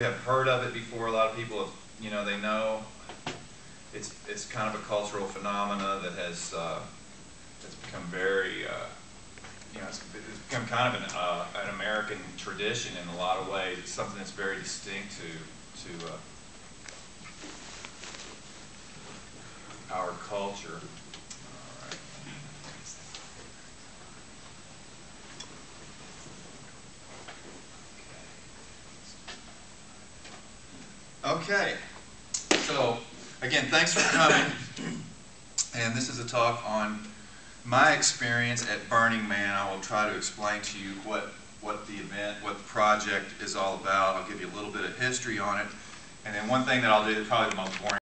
have heard of it before. A lot of people have, you know, they know. It's, it's kind of a cultural phenomena that has, uh, it's become very, uh, you know, it's, it's become kind of an, uh, an American tradition in a lot of ways. It's something that's very distinct to, to, uh, our culture. All right. Okay, so again, thanks for coming. And this is a talk on my experience at Burning Man. I will try to explain to you what, what the event, what the project is all about. I'll give you a little bit of history on it. And then one thing that I'll do, probably the most boring